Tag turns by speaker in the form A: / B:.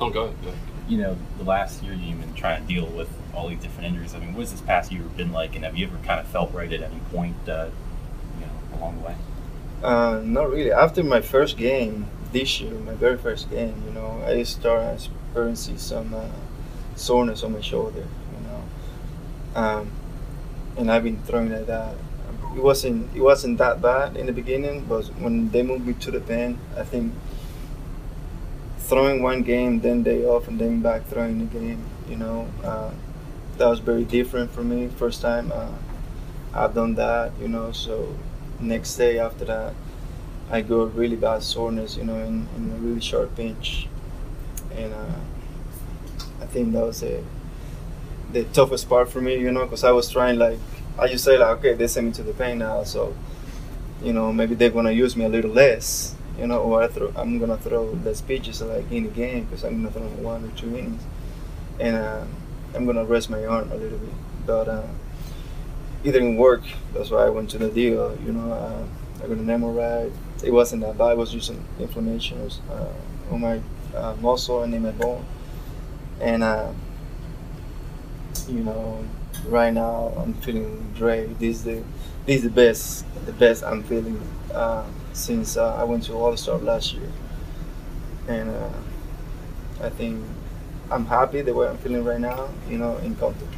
A: Oh, go ahead. Go.
B: You know, the last year you've been trying to deal with all these different injuries. I mean, what has this past year been like, and have you ever kind of felt right at any point, uh, you know, along the way?
C: Uh, not really. After my first game this year, my very first game, you know, I started experiencing some uh, soreness on my shoulder, you know, um, and I've been throwing like that. It wasn't it wasn't that bad in the beginning, but when they moved me to the pen, I think throwing one game, then day off, and then back throwing the game. you know, uh, that was very different for me. First time uh, I've done that, you know, so next day after that, I got really bad soreness, you know, in, in a really short pinch, and uh, I think that was a, the toughest part for me, you know, because I was trying like I just say like, okay, they sent me to the pen now, so you know maybe they're gonna use me a little less, you know, or I throw, I'm gonna throw less pitches like in the game because I'm gonna throw one or two innings, and uh, I'm gonna rest my arm a little bit, but. Uh, it didn't work. That's why I went to the DL. You know, uh, I got an MRI. It wasn't that bad. It was just an inflammation uh, on my uh, muscle and in my bone. And uh, you know, right now I'm feeling great. This is the this is the best the best I'm feeling uh, since uh, I went to All Star last year. And uh, I think I'm happy the way I'm feeling right now. You know, in contact.